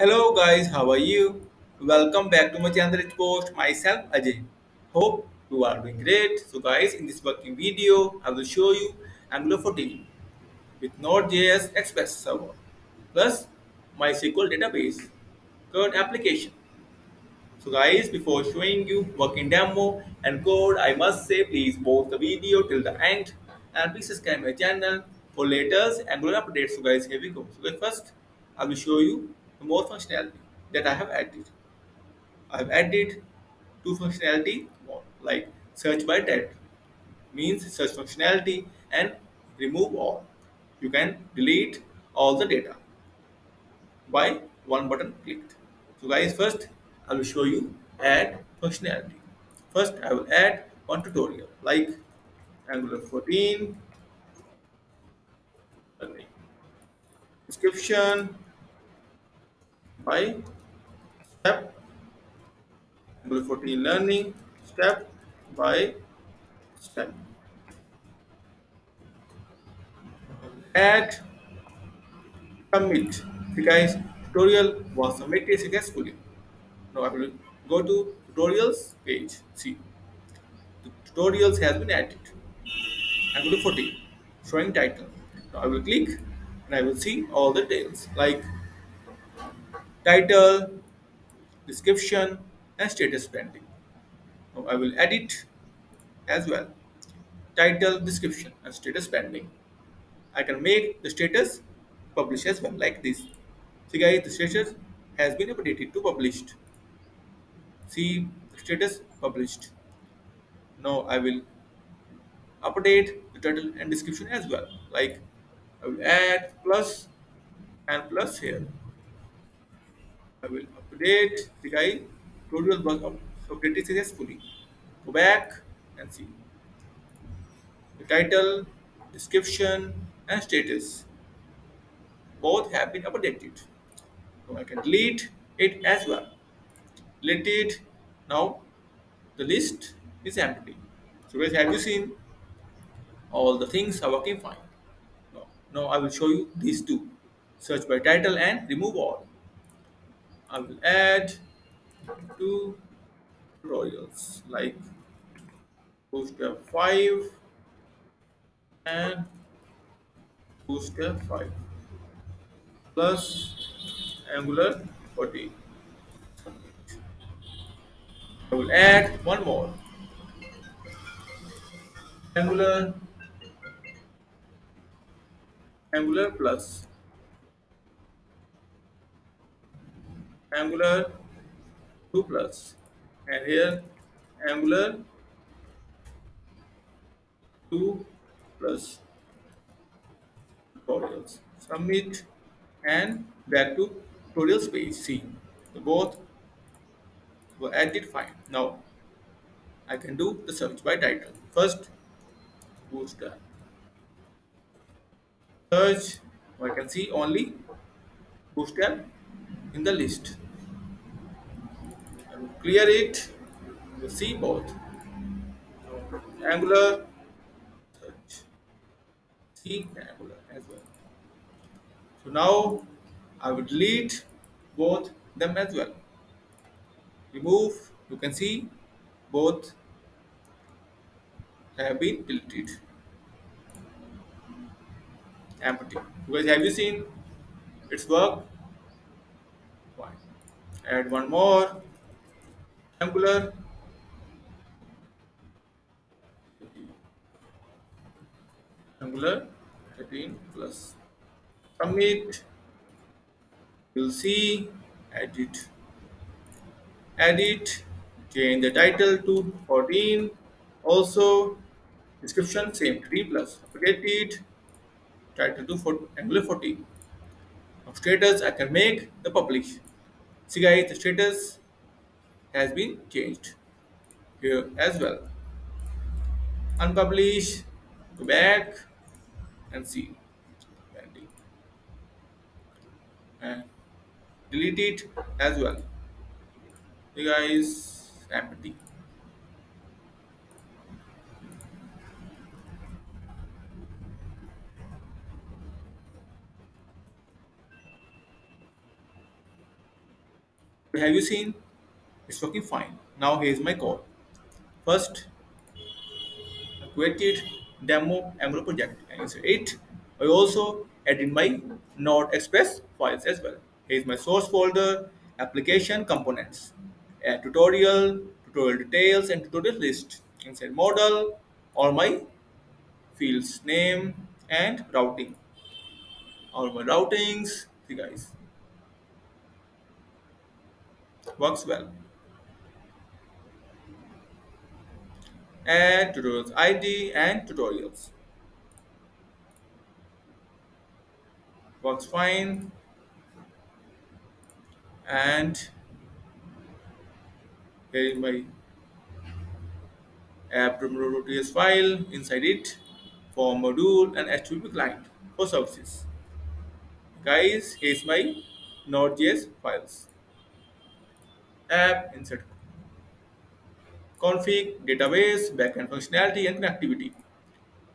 Hello guys, how are you? Welcome back to my channel Rich Post. Myself Ajay. Hope you are doing great. So guys, in this working video, I will show you Angular 14 with Node.js Express server plus MySQL database CRUD application. So guys, before showing you working demo and code, I must say please watch the video till the end and please subscribe my channel for latest Angular updates. So guys, here we go. So guys, first I will show you more functionality that I have added. I have added two functionality more like search by title means search functionality and remove all. You can delete all the data by one button clicked. So guys, first I will show you add functionality. First I will add one tutorial like Angular 14 description by step Angular 14 learning step by step. Add submit. See guys, tutorial was submitted successfully. Now I will go to tutorials page. See, the tutorials has been added. Angular 14 showing title. Now I will click and I will see all the details like title, description, and status pending. Now I will edit as well. Title, description, and status pending. I can make the status publish as well like this. See guys, the status has been updated to published. See status published. Now I will update the title and description as well. Like I will add plus and plus here. I will update the guy tutorial was up- updated successfully. Go back and see the title, description, and status. Both have been updated. So I can delete it as well. Delete it. Now the list is empty. So guys, have you seen all the things are working fine? No. Now I will show you these two. Search by title and remove all. I will add two tutorials like Bootstrap 5 and Bootstrap 5 plus Angular 14. I will add one more Angular Angular plus Angular 2 plus. And here Angular 2 plus tutorials. Submit and back to tutorials see the both were added fine. Now I can do the search by title. First bootstrap search I can see only bootstrap in the list clear it you see both angular see angular as well. So now I will delete both them as well. Remove you can see both have been deleted. Empty. Because have you seen its work? Fine. Add one more angular angular 13 plus submit you'll see. Edit edit change the title to 14 also description same 3 plus. Update it. Title to for angular 14 now status i can make the publish. See guys the status has been changed here as well. Unpublish go back and see. And delete it as well. You guys empty. Have you seen it's working fine. Now here's my code first created demo Angular project and it. I also added my Node Express files as well. Here's my source folder application components tutorial tutorial details and tutorial list. Inside model all my fields name and routing. All my routings see guys. Works well add tutorials id and tutorials works fine and here is my app.rots file inside it for module and HTTP client for services. Guys, here's my Node.js files. App, insert config, database, backend functionality and connectivity.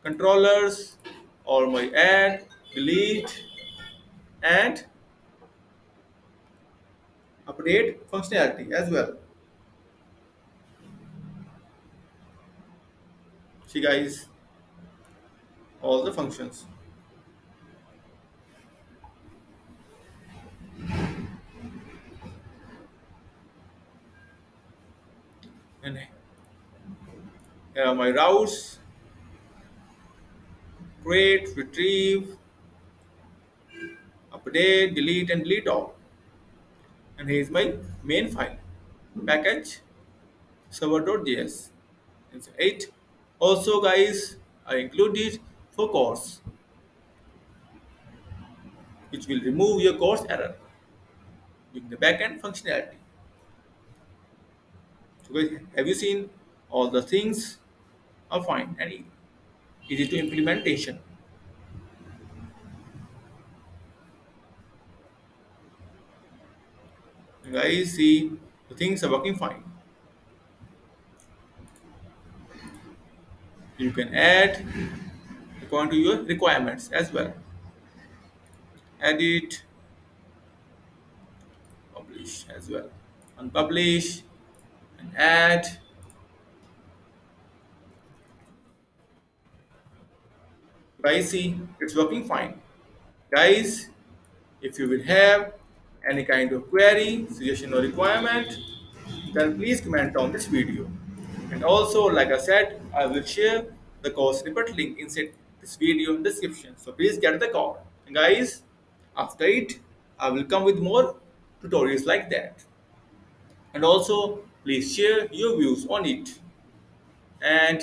Controllers, all my add, delete, and update functionality as well. See guys, all the functions. And here are my routes, create, retrieve, update, delete and delete all. And here is my main file, package server.js. It's 8. Also guys, I included for CORS which will remove your CORS error using the backend functionality. So guys, have you seen all the things are fine and easy to implementation. guys see the things are working fine. You can add according to your requirements as well. Edit, publish as well. Unpublish and add. Guys, see it's working fine. Guys, if you will have any kind of query, suggestion or requirement, then please comment on this video. And also, like I said, I will share the code snippet link inside this video in description. So please get the code. And guys, after it, I will come with more tutorials like that. And also, please share your views on it. And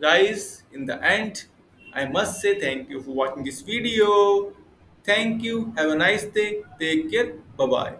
guys, in the end, I must say thank you for watching this video. Thank you. Have a nice day. Take care. Bye bye.